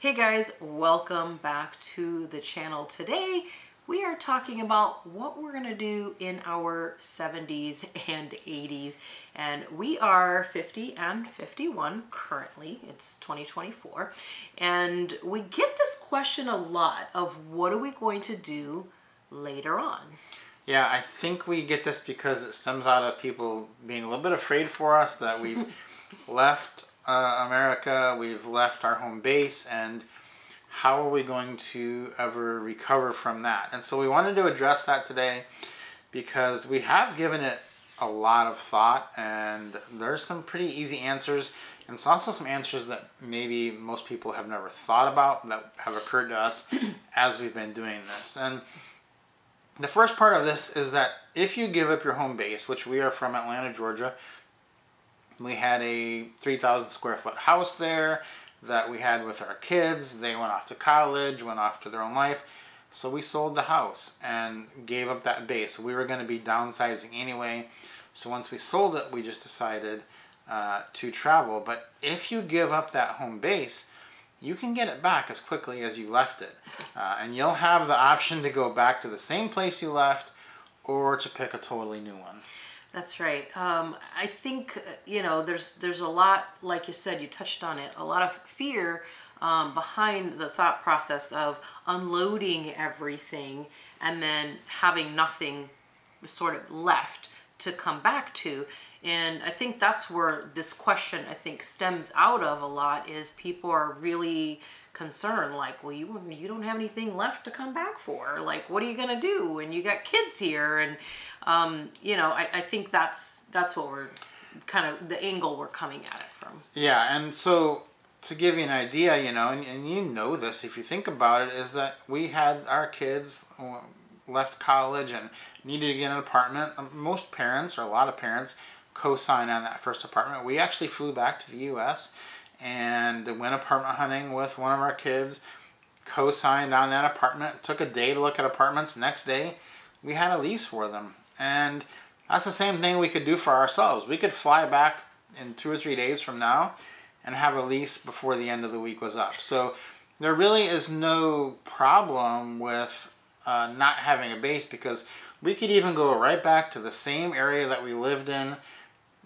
Hey guys, welcome back to the channel. Today we are talking about what we're gonna do in our 70s and 80s. And we are 50 and 51 currently, it's 2024. And we get this question a lot of what are we going to do later on? Yeah, I think we get this because it stems out of people being a little bit afraid for us that we've left uh, America, we've left our home base, and how are we going to ever recover from that? And so we wanted to address that today because we have given it a lot of thought and there's some pretty easy answers and it's also some answers that maybe most people have never thought about that have occurred to us as we've been doing this. And the first part of this is that if you give up your home base, which we are from Atlanta, Georgia, we had a 3,000 square foot house there that we had with our kids. They went off to college, went off to their own life. So we sold the house and gave up that base. We were going to be downsizing anyway. So once we sold it, we just decided uh, to travel. But if you give up that home base, you can get it back as quickly as you left it. Uh, and you'll have the option to go back to the same place you left or to pick a totally new one. That's right. Um, I think uh, you know there's there's a lot, like you said, you touched on it, a lot of fear um, behind the thought process of unloading everything and then having nothing sort of left to come back to. And I think that's where this question I think stems out of a lot is people are really concerned like well you you don't have anything left to come back for. Like what are you gonna do and you got kids here? And um, you know I, I think that's that's what we're kind of the angle we're coming at it from. Yeah and so to give you an idea you know and, and you know this if you think about it is that we had our kids uh, left college and needed to get an apartment um, most parents or a lot of parents co-sign on that first apartment we actually flew back to the us and went apartment hunting with one of our kids, co-signed on that apartment, took a day to look at apartments. Next day, we had a lease for them. And that's the same thing we could do for ourselves. We could fly back in two or three days from now and have a lease before the end of the week was up. So there really is no problem with uh, not having a base because we could even go right back to the same area that we lived in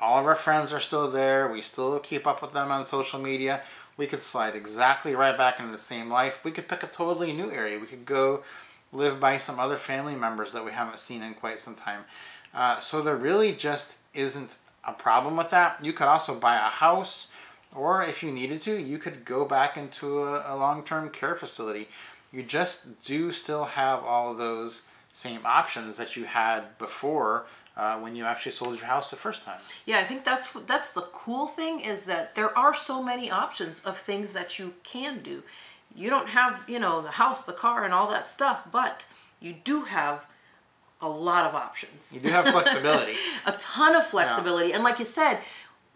all of our friends are still there. We still keep up with them on social media. We could slide exactly right back into the same life. We could pick a totally new area. We could go live by some other family members that we haven't seen in quite some time. Uh, so there really just isn't a problem with that. You could also buy a house, or if you needed to, you could go back into a, a long-term care facility. You just do still have all those same options that you had before uh, when you actually sold your house the first time. Yeah, I think that's that's the cool thing is that there are so many options of things that you can do. You don't have, you know, the house, the car, and all that stuff, but you do have a lot of options. You do have flexibility. a ton of flexibility. Yeah. And like you said,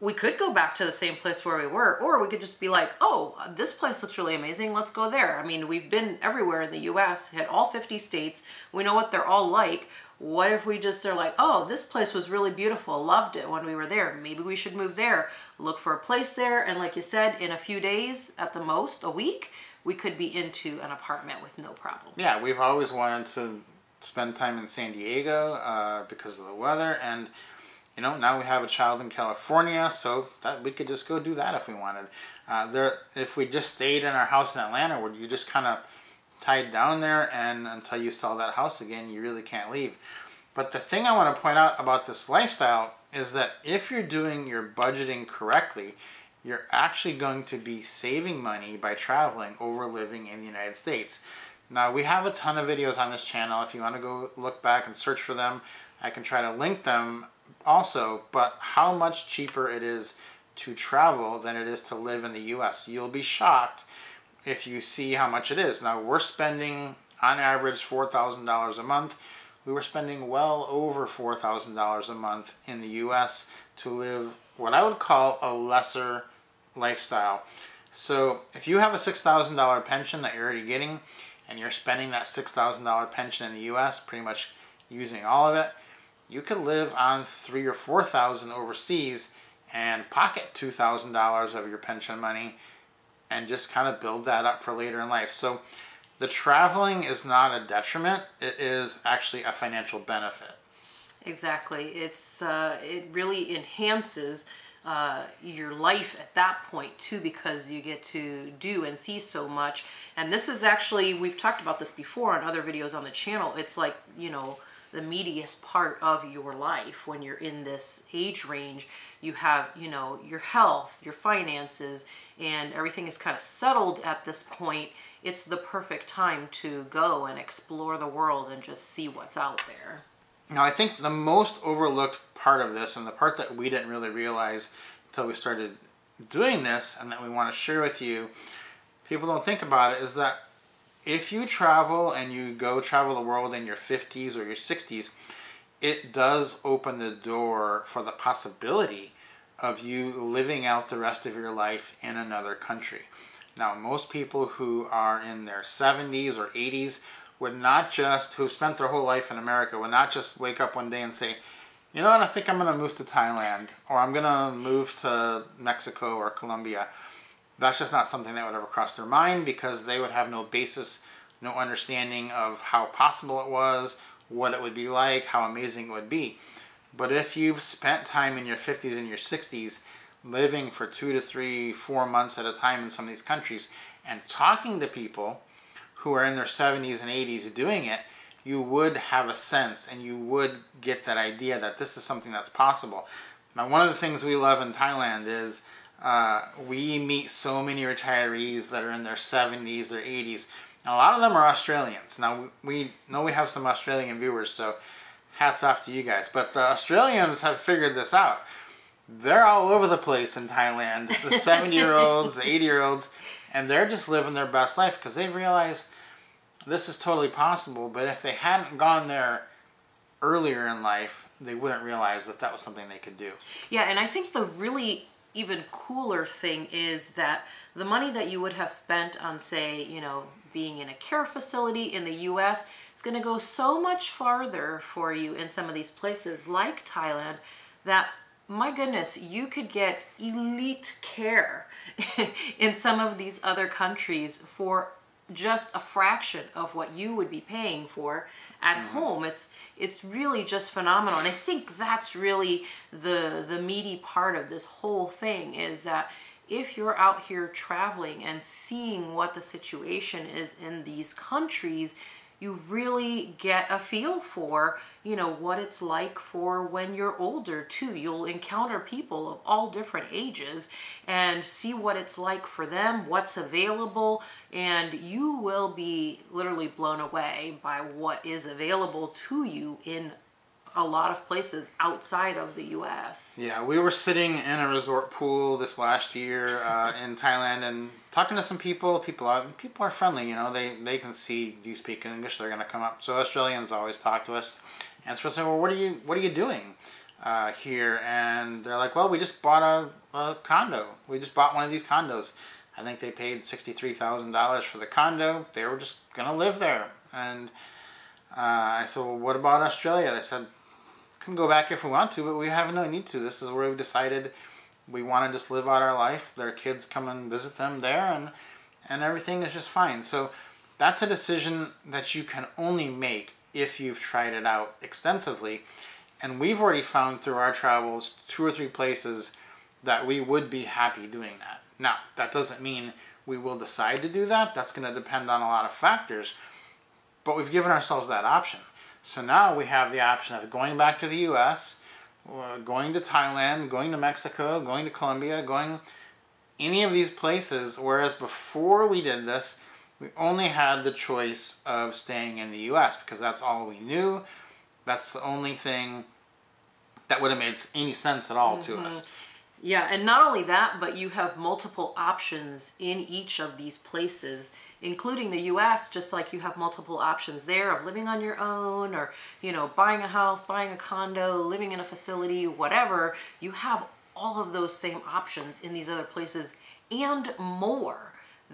we could go back to the same place where we were, or we could just be like, oh, this place looks really amazing, let's go there. I mean, we've been everywhere in the US, hit all 50 states, we know what they're all like. What if we just are like, oh, this place was really beautiful, loved it when we were there. Maybe we should move there. Look for a place there. And like you said, in a few days at the most, a week, we could be into an apartment with no problem. Yeah, we've always wanted to spend time in San Diego uh, because of the weather. And, you know, now we have a child in California, so that we could just go do that if we wanted. Uh, there, If we just stayed in our house in Atlanta, where you just kind of tied down there and until you sell that house again you really can't leave. But the thing I want to point out about this lifestyle is that if you're doing your budgeting correctly you're actually going to be saving money by traveling over living in the United States. Now we have a ton of videos on this channel. If you want to go look back and search for them I can try to link them also but how much cheaper it is to travel than it is to live in the US you'll be shocked if you see how much it is. Now we're spending on average $4,000 a month. We were spending well over $4,000 a month in the US to live what I would call a lesser lifestyle. So if you have a $6,000 pension that you're already getting and you're spending that $6,000 pension in the US, pretty much using all of it, you could live on three or 4,000 overseas and pocket $2,000 of your pension money and just kind of build that up for later in life. So the traveling is not a detriment, it is actually a financial benefit. Exactly. It's uh, it really enhances uh, your life at that point too because you get to do and see so much. And this is actually we've talked about this before on other videos on the channel. It's like you know the meatiest part of your life when you're in this age range. You have you know your health, your finances, and everything is kind of settled at this point. It's the perfect time to go and explore the world and just see what's out there. Now, I think the most overlooked part of this, and the part that we didn't really realize until we started doing this, and that we want to share with you, people don't think about it, is that if you travel and you go travel the world in your 50s or your 60s, it does open the door for the possibility of you living out the rest of your life in another country. Now, most people who are in their 70s or 80s would not just, who spent their whole life in America, would not just wake up one day and say, you know what, I think I'm going to move to Thailand or I'm going to move to Mexico or Colombia. That's just not something that would ever cross their mind because they would have no basis, no understanding of how possible it was, what it would be like, how amazing it would be. But if you've spent time in your 50s and your 60s living for two to three, four months at a time in some of these countries and talking to people who are in their 70s and 80s doing it, you would have a sense and you would get that idea that this is something that's possible. Now, one of the things we love in Thailand is uh, we meet so many retirees that are in their 70s, their 80s. Now, a lot of them are Australians. Now, we know we have some Australian viewers, so hats off to you guys. But the Australians have figured this out. They're all over the place in Thailand. The 70 year olds, the 80 year olds, and they're just living their best life because they've realized this is totally possible. But if they hadn't gone there earlier in life, they wouldn't realize that that was something they could do. Yeah, and I think the really even cooler thing is that the money that you would have spent on, say, you know, being in a care facility in the US is going to go so much farther for you in some of these places like Thailand that my goodness, you could get elite care in some of these other countries for just a fraction of what you would be paying for at mm-hmm. home. It's it's really just phenomenal. And I think that's really the the meaty part of this whole thing is that if you're out here traveling and seeing what the situation is in these countries, you really get a feel for, you know, what it's like for when you're older too. You'll encounter people of all different ages and see what it's like for them, what's available, and you will be literally blown away by what is available to you in a lot of places outside of the U.S. Yeah, we were sitting in a resort pool this last year uh, in Thailand and talking to some people. People are people are friendly, you know. They they can see you speak English, they're gonna come up. So Australians always talk to us, and so saying, well, what are you what are you doing uh, here? And they're like, well, we just bought a, a condo. We just bought one of these condos. I think they paid sixty three thousand dollars for the condo. They were just gonna live there, and uh, I said, well, what about Australia? They said can go back if we want to, but we have no need to. This is where we decided we want to just live out our life. Their kids come and visit them there, and and everything is just fine. So that's a decision that you can only make if you've tried it out extensively. And we've already found through our travels two or three places that we would be happy doing that. Now, that doesn't mean we will decide to do that. That's going to depend on a lot of factors. But we've given ourselves that option. So now we have the option of going back to the U.S., going to Thailand, going to Mexico, going to Colombia, going any of these places. Whereas before we did this, we only had the choice of staying in the U.S. because that's all we knew. That's the only thing that would have made any sense at all mm-hmm. to us. Yeah, and not only that, but you have multiple options in each of these places including the US, just like you have multiple options there of living on your own or, you know, buying a house, buying a condo, living in a facility, whatever, you have all of those same options in these other places and more.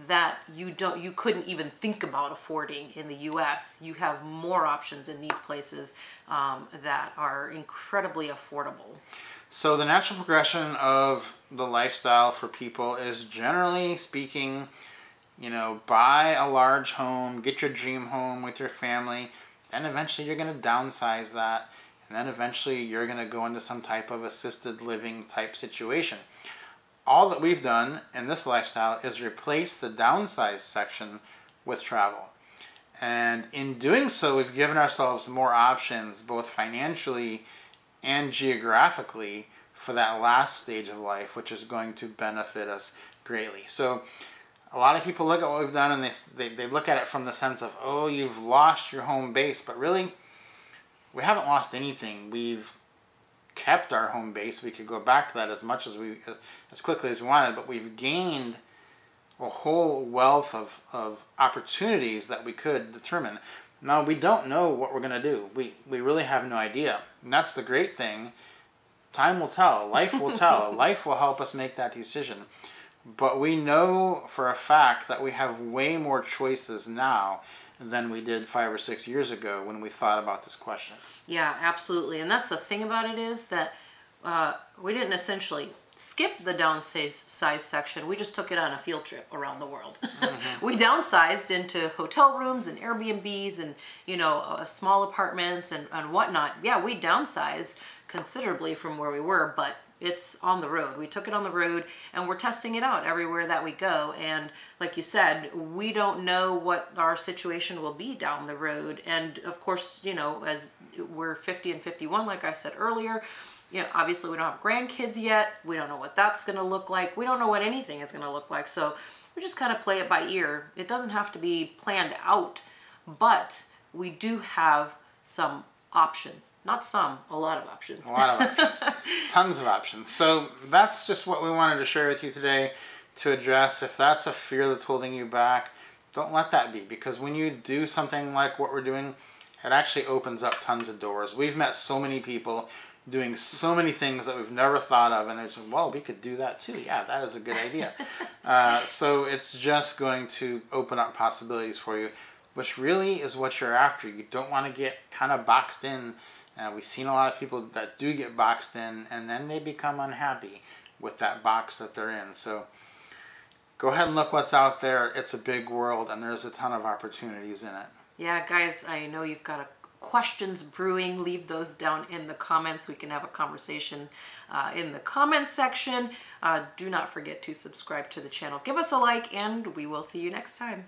that you don't you couldn't even think about affording in the US. You have more options in these places um, that are incredibly affordable. So the natural progression of the lifestyle for people is generally speaking, you know, buy a large home, get your dream home with your family, then eventually you're going to downsize that, and then eventually you're going to go into some type of assisted living type situation all that we've done in this lifestyle is replace the downsize section with travel. And in doing so, we've given ourselves more options, both financially and geographically, for that last stage of life, which is going to benefit us greatly. So, a lot of people look at what we've done and they, they, they look at it from the sense of, oh, you've lost your home base. But really, we haven't lost anything. We've kept our home base. We could go back to that as much as we, as quickly as we wanted, but we've gained a whole wealth of, of opportunities that we could determine. Now, we don't know what we're going to do. We, we really have no idea. And that's the great thing. Time will tell. Life will tell. Life will help us make that decision. But we know for a fact that we have way more choices now than we did five or six years ago when we thought about this question. Yeah, absolutely. And that's the thing about it is that uh, we didn't essentially skip the downsize size section. We just took it on a field trip around the world. Mm-hmm. we downsized into hotel rooms and Airbnbs and, you know, uh, small apartments and, and whatnot. Yeah, we downsized considerably from where we were, but it's on the road. We took it on the road and we're testing it out everywhere that we go. And like you said, we don't know what our situation will be down the road. And of course, you know, as we're 50 and 51, like I said earlier, you know, obviously we don't have grandkids yet. We don't know what that's going to look like. We don't know what anything is going to look like. So we just kind of play it by ear. It doesn't have to be planned out, but we do have some options. Not some, a lot of options. A lot of options. Tons of options. So that's just what we wanted to share with you today to address. If that's a fear that's holding you back, don't let that be because when you do something like what we're doing, it actually opens up tons of doors. We've met so many people doing so many things that we've never thought of, and it's well, we could do that too. Yeah, that is a good idea. uh, so it's just going to open up possibilities for you which really is what you're after. You don't want to get kind of boxed in. Uh, we've seen a lot of people that do get boxed in and then they become unhappy with that box that they're in. So go ahead and look what's out there. It's a big world and there's a ton of opportunities in it. Yeah, guys, I know you've got a questions brewing, leave those down in the comments. We can have a conversation uh, in the comments section. Uh, do not forget to subscribe to the channel. Give us a like and we will see you next time.